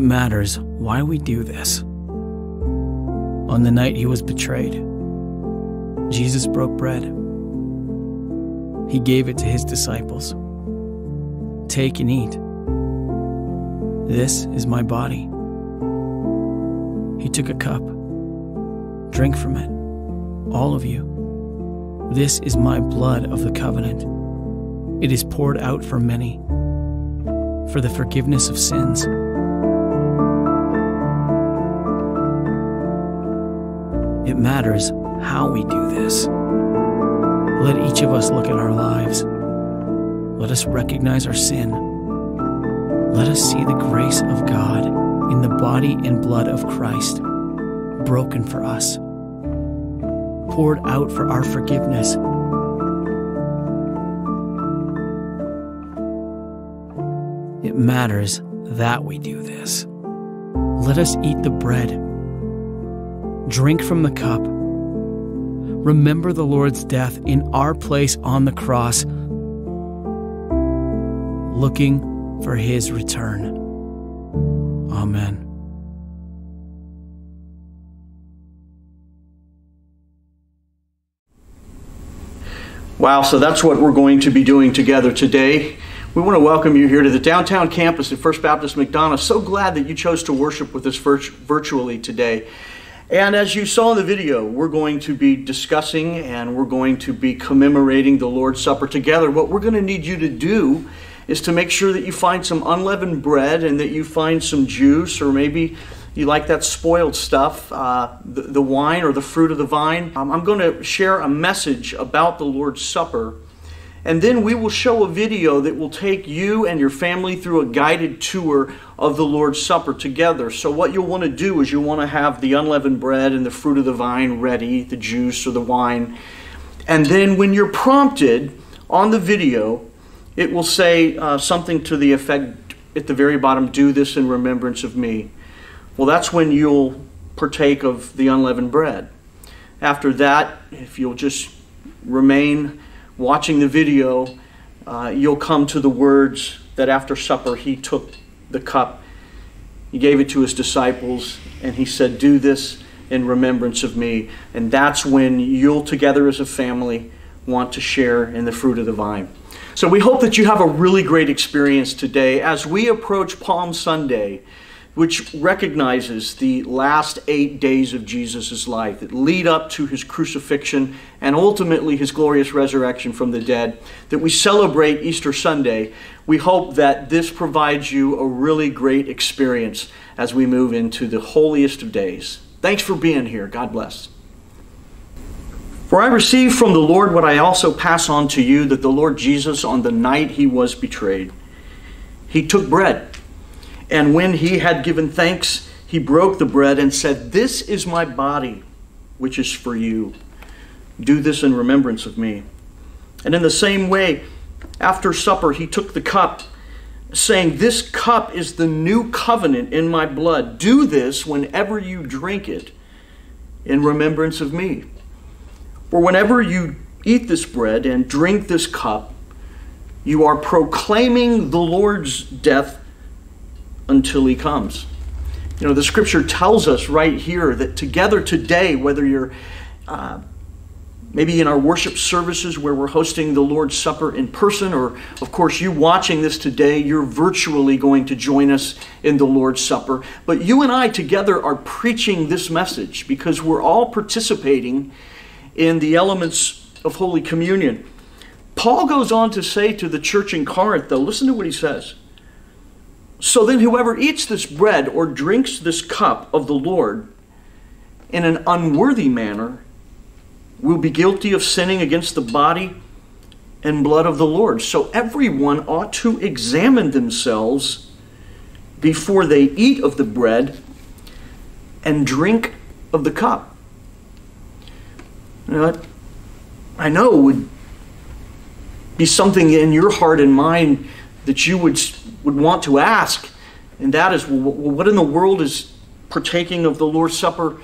It matters why we do this. On the night he was betrayed, Jesus broke bread. He gave it to his disciples. Take and eat. This is my body. He took a cup. Drink from it, all of you. This is my blood of the covenant. It is poured out for many, for the forgiveness of sins. It matters how we do this. Let each of us look at our lives. Let us recognize our sin. Let us see the grace of God in the body and blood of Christ, broken for us, poured out for our forgiveness. It matters that we do this. Let us eat the bread drink from the cup. Remember the Lord's death in our place on the cross, looking for his return. Amen. Wow, so that's what we're going to be doing together today. We want to welcome you here to the downtown campus at First Baptist McDonough. So glad that you chose to worship with us virtually today. And as you saw in the video, we're going to be discussing and we're going to be commemorating the Lord's Supper together. What we're going to need you to do is to make sure that you find some unleavened bread and that you find some juice or maybe you like that spoiled stuff, uh, the, the, wine or the fruit of the vine. Um, I'm going to share a message about the Lord's Supper and then we will show a video that will take you and your family through a guided tour of the Lord's Supper together. So, what you'll want to do is you'll want to have the unleavened bread and the fruit of the vine ready, the juice or the wine. And then, when you're prompted on the video, it will say uh, something to the effect at the very bottom do this in remembrance of me. Well, that's when you'll partake of the unleavened bread. After that, if you'll just remain watching the video, uh, you'll come to the words that after supper he took the cup, he gave it to his disciples, and he said, Do this in remembrance of me. And that's when you'll, together as a family, want to share in the fruit of the vine. So we hope that you have a really great experience today as we approach Palm Sunday which recognizes the last eight days of Jesus' life that lead up to his crucifixion and ultimately his glorious resurrection from the dead, that we celebrate Easter Sunday. We hope that this provides you a really great experience as we move into the holiest of days. Thanks for being here. God bless. For I received from the Lord what I also pass on to you that the Lord Jesus, on the night he was betrayed, he took bread. And when he had given thanks, he broke the bread and said, This is my body, which is for you. Do this in remembrance of me. And in the same way, after supper, he took the cup, saying, This cup is the new covenant in my blood. Do this whenever you drink it in remembrance of me. For whenever you eat this bread and drink this cup, you are proclaiming the Lord's death until he comes. You know, the scripture tells us right here that together today, whether you're uh, maybe in our worship services where we're hosting the Lord's Supper in person, or of course, you watching this today, you're virtually going to join us in the Lord's Supper. But you and I together are preaching this message because we're all participating in the elements of Holy Communion. Paul goes on to say to the church in Corinth, though, listen to what he says. So then, whoever eats this bread or drinks this cup of the Lord in an unworthy manner will be guilty of sinning against the body and blood of the Lord. So everyone ought to examine themselves before they eat of the bread and drink of the cup. You know, I know would be something in your heart and mind that you would would want to ask, and that is, well, what in the world is partaking of the Lord's Supper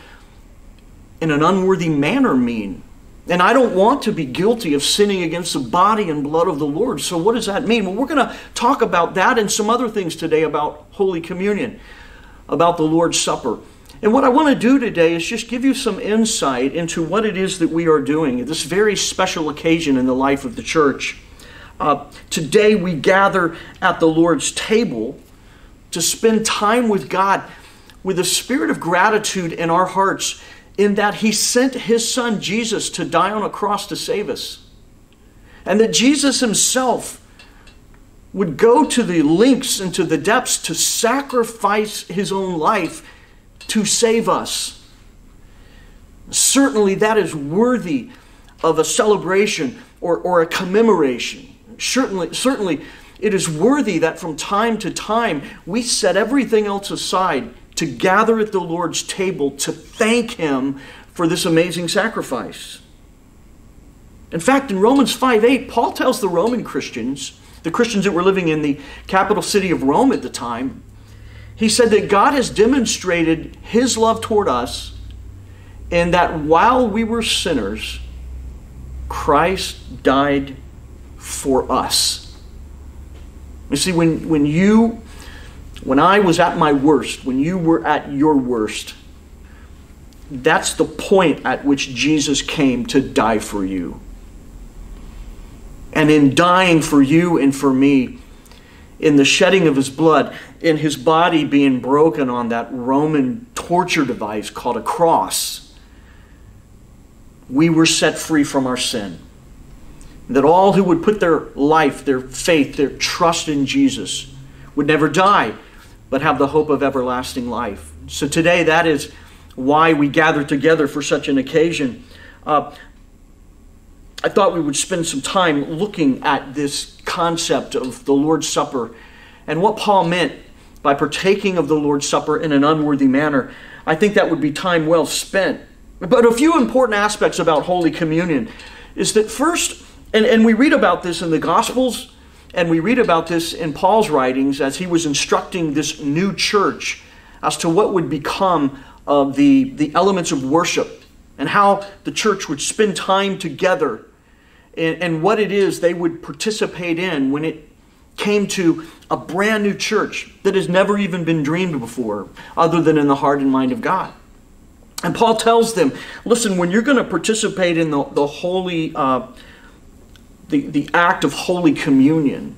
in an unworthy manner mean? And I don't want to be guilty of sinning against the body and blood of the Lord. So, what does that mean? Well, we're going to talk about that and some other things today about Holy Communion. about the Lord's Supper. And what I want to do today is just give you some insight into what it is that we are doing at this very special occasion in the life of the church. Uh, today we gather at the Lord's table to spend time with God with a spirit of gratitude in our hearts, in that He sent His Son Jesus to die on a cross to save us. And that Jesus Himself would go to the links and to the depths to sacrifice His own life to save us. Certainly, that is worthy of a celebration or, or a commemoration. Certainly, certainly, it is worthy that from time to time we set everything else aside to gather at the Lord's table to thank Him for this amazing sacrifice. In fact, in Romans 5 8, Paul tells the Roman Christians, the Christians that were living in the capital city of Rome at the time, he said that God has demonstrated his love toward us in that while we were sinners, Christ died for us. You see, when, when you, when I was at my worst, when you were at your worst, that's the point at which Jesus came to die for you. And in dying for you and for me, in the shedding of his blood, in his body being broken on that Roman torture device called a cross, we were set free from our sin. That all who would put their life, their faith, their trust in Jesus would never die, but have the hope of everlasting life. So today, that is why we gather together for such an occasion. Uh, I thought we would spend some time looking at this concept of the Lord's Supper and what Paul meant by partaking of the Lord's Supper in an unworthy manner. I think that would be time well spent. But a few important aspects about Holy Communion is that first, and, and we read about this in the Gospels, and we read about this in Paul's writings as he was instructing this new church as to what would become of the, the elements of worship and how the church would spend time together and, and what it is they would participate in when it came to a brand new church that has never even been dreamed before, other than in the heart and mind of God. And Paul tells them, listen, when you're going to participate in the, the holy, uh, the, the act of Holy Communion,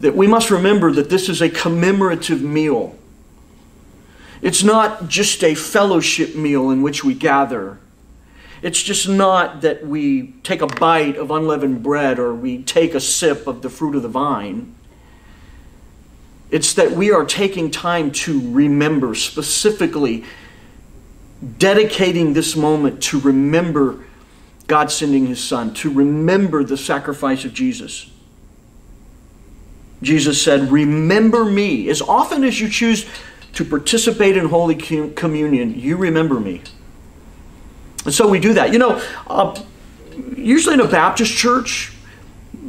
that we must remember that this is a commemorative meal. It's not just a fellowship meal in which we gather. It's just not that we take a bite of unleavened bread or we take a sip of the fruit of the vine. It's that we are taking time to remember, specifically dedicating this moment to remember God sending his son, to remember the sacrifice of Jesus. Jesus said, Remember me. As often as you choose to participate in Holy Communion, you remember me. And so we do that. You know, uh, usually in a Baptist church,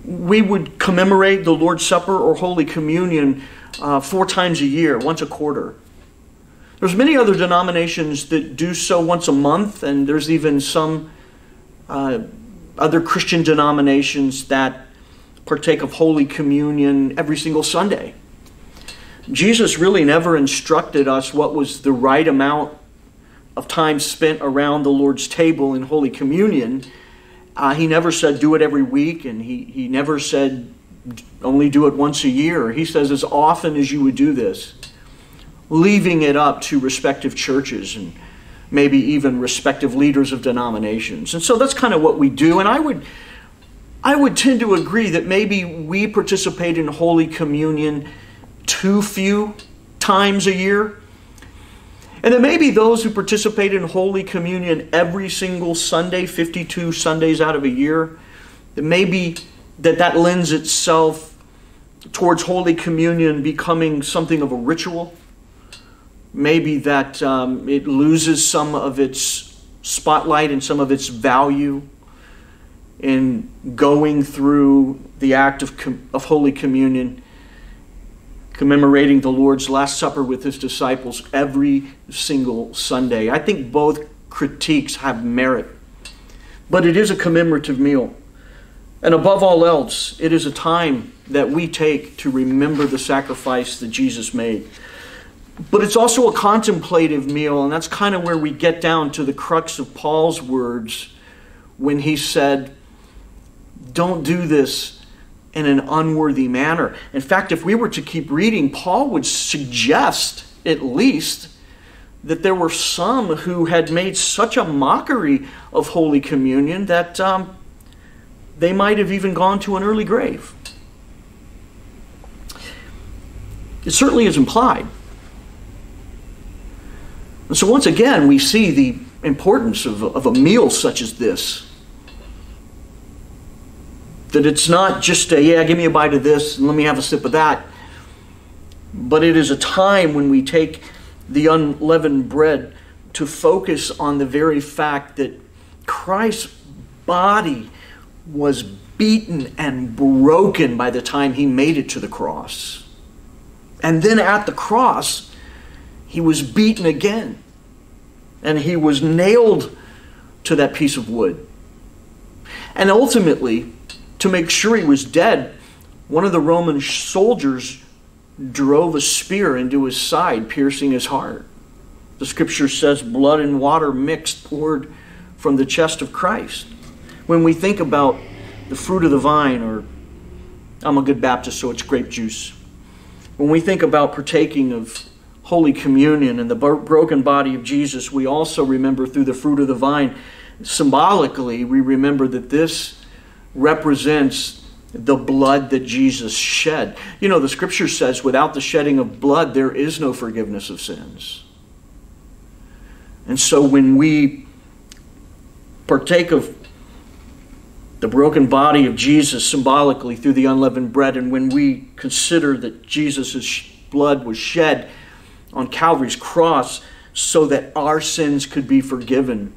we would commemorate the Lord's Supper or Holy Communion uh, four times a year, once a quarter. There's many other denominations that do so once a month, and there's even some uh, other Christian denominations that partake of Holy Communion every single Sunday. Jesus really never instructed us what was the right amount of time spent around the Lord's table in Holy Communion, uh, he never said do it every week, and he, he never said only do it once a year. He says as often as you would do this, leaving it up to respective churches and maybe even respective leaders of denominations. And so that's kind of what we do. And I would I would tend to agree that maybe we participate in Holy Communion too few times a year. And there may be those who participate in Holy Communion every single Sunday, 52 Sundays out of a year. that maybe that that lends itself towards Holy Communion becoming something of a ritual. Maybe that um, it loses some of its spotlight and some of its value in going through the act of, of Holy Communion commemorating the Lord's Last Supper with his disciples every single Sunday. I think both critiques have merit, but it is a commemorative meal. And above all else, it is a time that we take to remember the sacrifice that Jesus made. But it's also a contemplative meal, and that's kind of where we get down to the crux of Paul's words when he said, Don't do this in an unworthy manner. In fact, if we were to keep reading, Paul would suggest, at least, that there were some who had made such a mockery of Holy Communion that um, they might have even gone to an early grave. It certainly is implied. And so, once again, we see the importance of, of a meal such as this. That it's not just a, yeah, give me a bite of this and let me have a sip of that. But it is a time when we take the unleavened bread to focus on the very fact that Christ's body was beaten and broken by the time he made it to the cross. And then at the cross, he was beaten again. And he was nailed to that piece of wood. And ultimately, to make sure he was dead, one of the Roman soldiers drove a spear into his side, piercing his heart. The scripture says blood and water mixed poured from the chest of Christ. When we think about the fruit of the vine, or I'm a good Baptist, so it's grape juice. When we think about partaking of Holy Communion and the broken body of Jesus, we also remember through the fruit of the vine, symbolically, we remember that this represents the blood that Jesus shed. You know, the scripture says, without the shedding of blood, there is no forgiveness of sins. And so when we partake of the broken body of Jesus symbolically through the unleavened bread, and when we consider that Jesus' blood was shed on Calvary's cross so that our sins could be forgiven,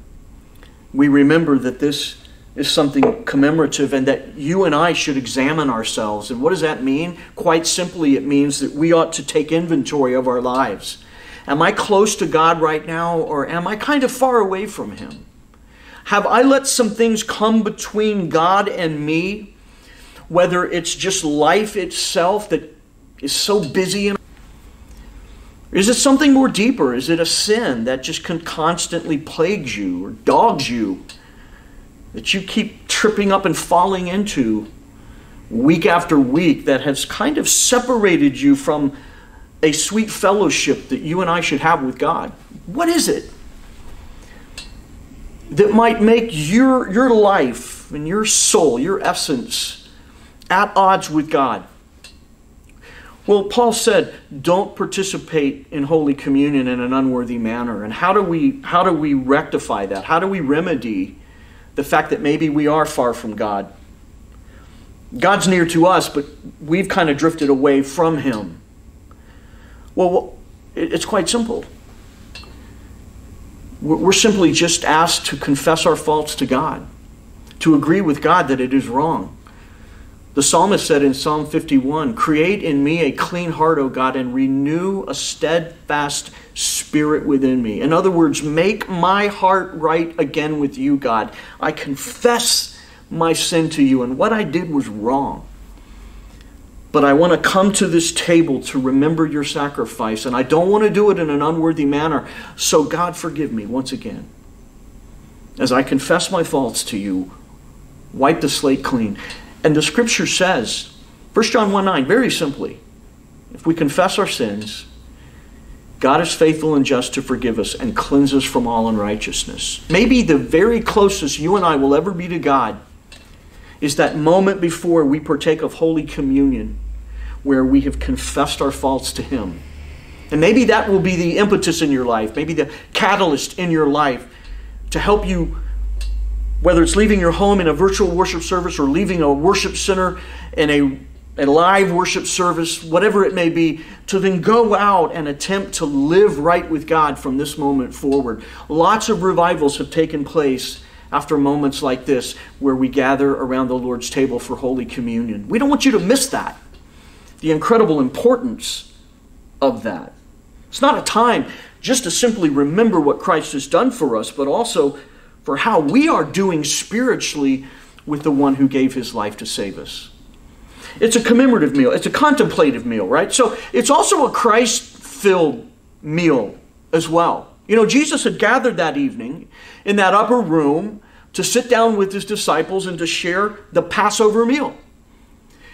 we remember that this is something commemorative and that you and I should examine ourselves. And what does that mean? Quite simply, it means that we ought to take inventory of our lives. Am I close to God right now or am I kind of far away from Him? Have I let some things come between God and me? Whether it's just life itself that is so busy in is it something more deeper? Is it a sin that just can constantly plagues you or dogs you? that you keep tripping up and falling into week after week that has kind of separated you from a sweet fellowship that you and I should have with God? What is it that might make your, your life and your soul, your essence, at odds with God? Well, Paul said, don't participate in Holy Communion in an unworthy manner. And how do we, how do we rectify that? How do we remedy the fact that maybe we are far from God. God's near to us, but we've kind of drifted away from Him. Well, it's quite simple. We're simply just asked to confess our faults to God, to agree with God that it is wrong. The psalmist said in Psalm 51 Create in me a clean heart, O God, and renew a steadfast spirit within me. In other words, make my heart right again with you, God. I confess my sin to you, and what I did was wrong. But I want to come to this table to remember your sacrifice, and I don't want to do it in an unworthy manner. So, God, forgive me once again. As I confess my faults to you, wipe the slate clean. And the scripture says, 1 John 1 9, very simply, if we confess our sins, God is faithful and just to forgive us and cleanse us from all unrighteousness. Maybe the very closest you and I will ever be to God is that moment before we partake of Holy Communion where we have confessed our faults to Him. And maybe that will be the impetus in your life, maybe the catalyst in your life to help you whether it's leaving your home in a virtual worship service or leaving a worship center in a, a live worship service, whatever it may be, to then go out and attempt to live right with God from this moment forward. Lots of revivals have taken place after moments like this where we gather around the Lord's table for Holy Communion. We don't want you to miss that. The incredible importance of that. It's not a time just to simply remember what Christ has done for us, but also for how we are doing spiritually with the one who gave his life to save us. It's a commemorative meal, it's a contemplative meal, right? So it's also a Christ filled meal as well. You know, Jesus had gathered that evening in that upper room to sit down with his disciples and to share the Passover meal.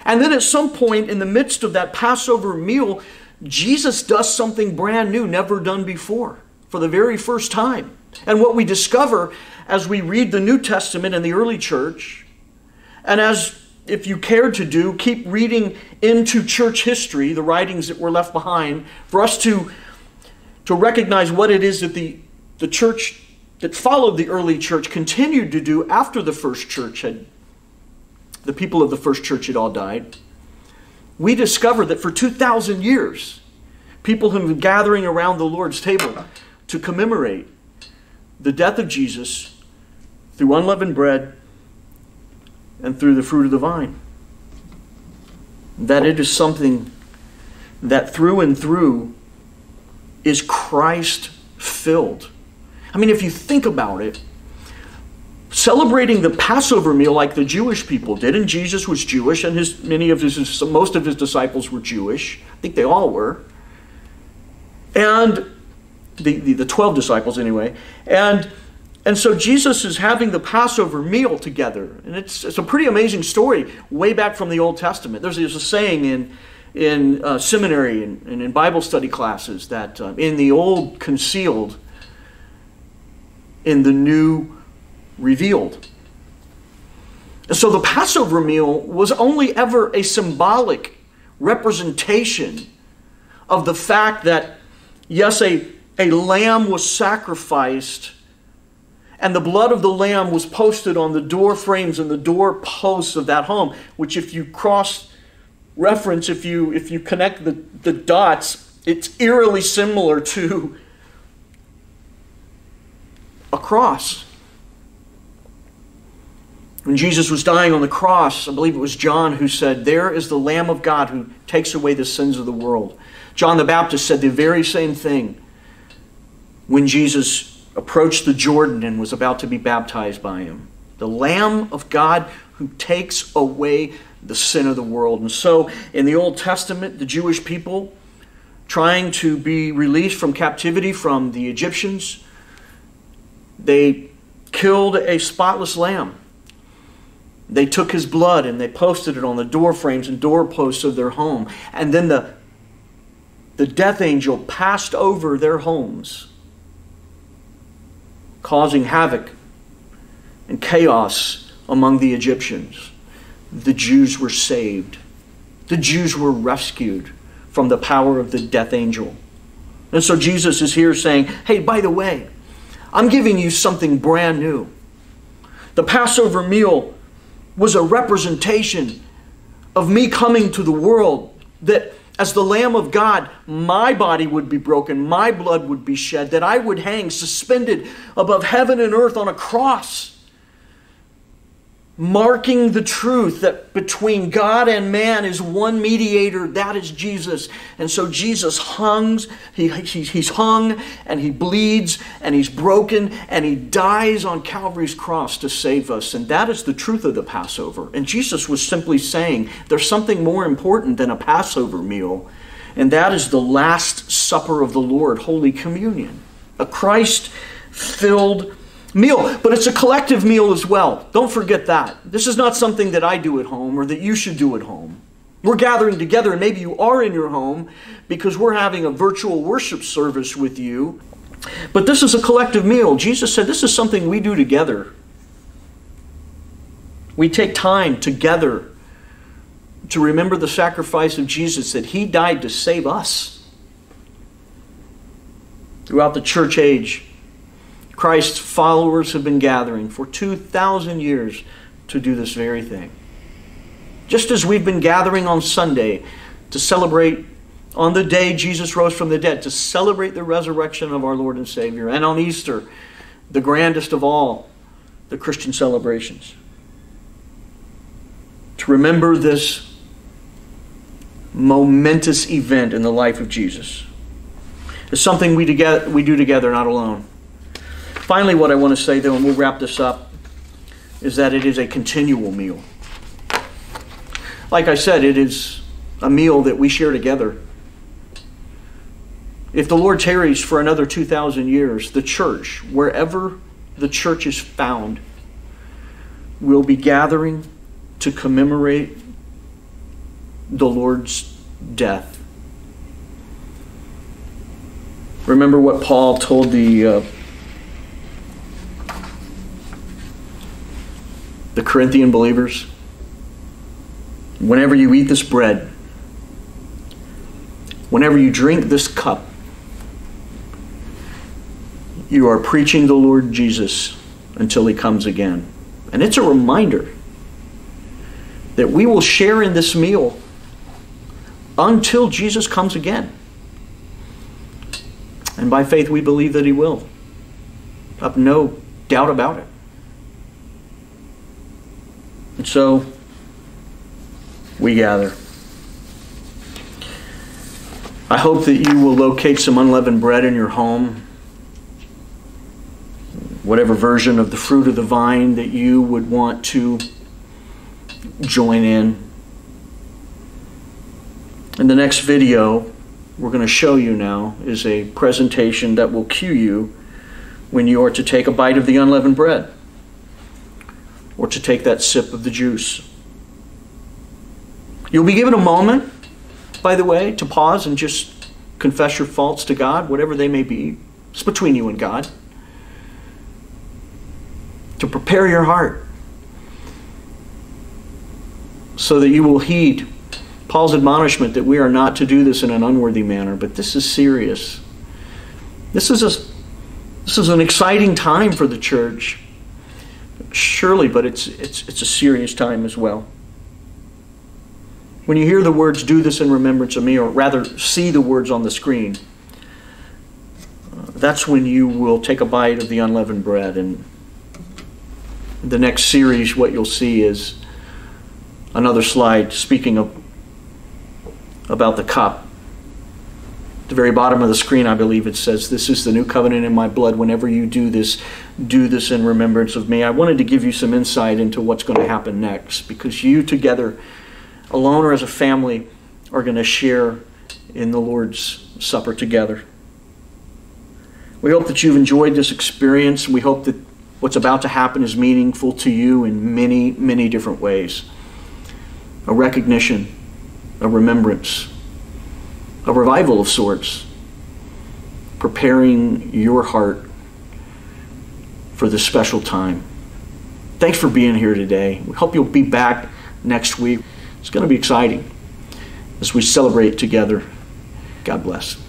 And then at some point in the midst of that Passover meal, Jesus does something brand new, never done before, for the very first time. And what we discover as we read the New Testament in the early church, and as if you cared to do, keep reading into church history, the writings that were left behind, for us to, to recognize what it is that the, the church that followed the early church continued to do after the first church had, the people of the first church had all died. We discover that for 2,000 years, people have been gathering around the Lord's table to commemorate the death of Jesus through unleavened bread and through the fruit of the vine. That it is something that through and through is Christ filled. I mean, if you think about it, celebrating the Passover meal like the Jewish people did, and Jesus was Jewish, and his many of his most of his disciples were Jewish. I think they all were. And the, the, the 12 disciples anyway. And and so Jesus is having the Passover meal together. And it's, it's a pretty amazing story way back from the Old Testament. There's, there's a saying in, in uh, seminary and, and, in Bible study classes that uh, in the old concealed, in the new revealed. And so the Passover meal was only ever a symbolic representation of the fact that, yes, a, a lamb was sacrificed and the blood of the lamb was posted on the door frames and the door posts of that home which if you cross reference if you if you connect the, the dots it's eerily similar to a cross. When jesus was dying on the cross i believe it was john who said there is the lamb of god who takes away the sins of the world. John the baptist said the very same thing when jesus approached the Jordan and was about to be baptized by him. The Lamb of God who takes away the sin of the world. And so, in the Old Testament, the Jewish people, trying to be released from captivity from the Egyptians, they killed a spotless lamb. They took his blood and they posted it on the door frames and doorposts of their home. And then the, the death angel passed over their homes causing havoc and chaos among the Egyptians. The Jews were saved. The Jews were rescued from the power of the death angel. And so Jesus is here saying, hey, by the way, I'm giving you something brand new. The Passover meal was a representation of me coming to the world that as the Lamb of God, my body would be broken, my blood would be shed, that I would hang suspended above heaven and earth on a cross marking the truth that between God and man is one mediator, that is Jesus. And so Jesus hungs, he, he's hung and he bleeds and he's broken and he dies on Calvary's cross to save us. And that is the truth of the Passover. And Jesus was simply saying there's something more important than a Passover meal, and that is the Last Supper of the Lord, Holy Communion. A Christ filled meal, but it's a collective meal as well. Don't forget that. This is not something that I do at home or that you should do at home. We're gathering together, and maybe you are in your home because we're having a virtual worship service with you. But this is a collective meal. Jesus said this is something we do together. We take time together to remember the sacrifice of Jesus, that He died to save us. Throughout the church age, Christ's followers have been gathering for 2,000 years to do this very thing. Just as we've been gathering on Sunday to celebrate on the day Jesus rose from the dead, to celebrate the resurrection of our Lord and Savior, and on Easter, the grandest of all the Christian celebrations. To remember this momentous event in the life of Jesus. It's something we, together, we do together, not alone. Finally, what I want to say, though, and we'll wrap this up, is that it is a continual meal. Like I said, it is a meal that we share together. if the Lord tarries for another 2,000 years, the church, wherever the church is found, will be gathering to commemorate the Lord's death. Remember what Paul told the uh, the Corinthian believers? Whenever you eat this bread, whenever you drink this cup, you are preaching the Lord Jesus until he comes again. And it's a reminder that we will share in this meal until Jesus comes again. And by faith, we believe that he will. Have no doubt about it. And so, we gather. I hope that you will locate some unleavened bread in your home, whatever version of the fruit of the vine that you would want to join in. In the next video, we're going to show you now is a presentation that will cue you when you are to take a bite of the unleavened bread or to take that sip of the juice. You'll be given a moment, by the way, to pause and just confess your faults to God, whatever they may be. It's between you and God. To prepare your heart so that you will heed Paul's admonishment that we are not to do this in an unworthy manner, but this is serious. This is a this is an exciting time for the church. Surely, but it's it's it's a serious time as well. When you hear the words, do this in remembrance of me, or rather see the words on the screen, uh, that's when you will take a bite of the unleavened bread. And the next series, what you'll see is another slide speaking of, about the cup. At the very bottom of the screen, I believe it says, This is the new covenant in my blood. Whenever you do this, do this in remembrance of me. I wanted to give you some insight into what's going to happen next because you together alone or as a family, are going to share in the Lord's Supper together. We hope that you've enjoyed this experience. We hope that what's about to happen is meaningful to you in many, many different ways. A recognition, a remembrance, a revival of sorts, preparing your heart for this special time. Thanks for being here today. We hope you'll be back next week. It's going to be exciting as we celebrate together. God bless.